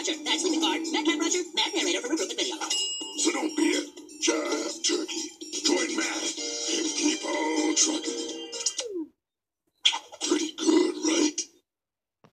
Roger. That's guard. Bard. Madcap Roger. Mad Narrator.